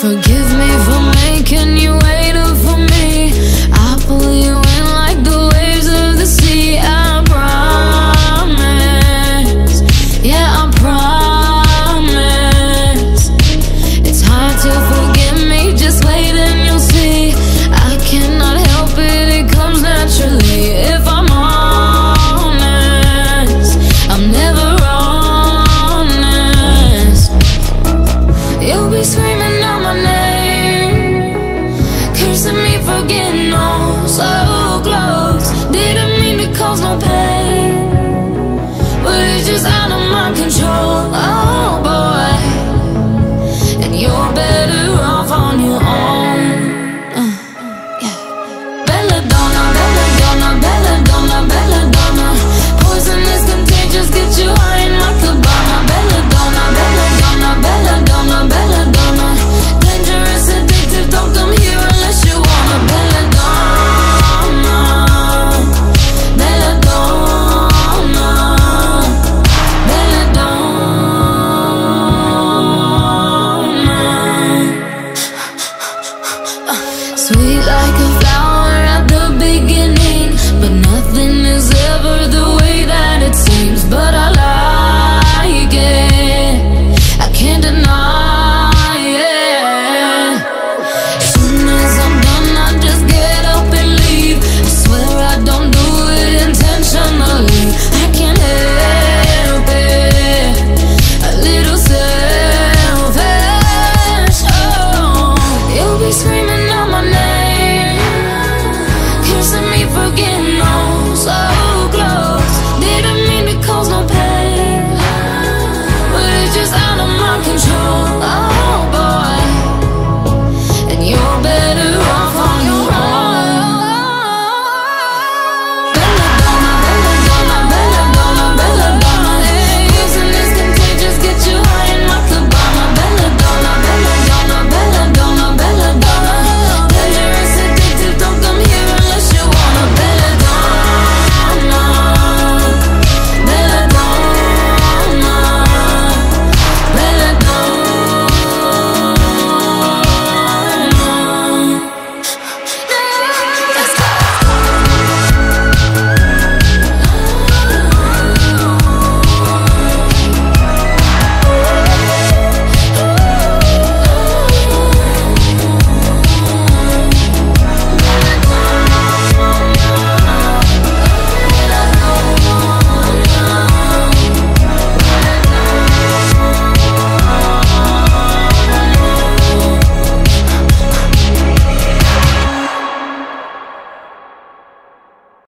Forgive me for making you wait for me. I pull you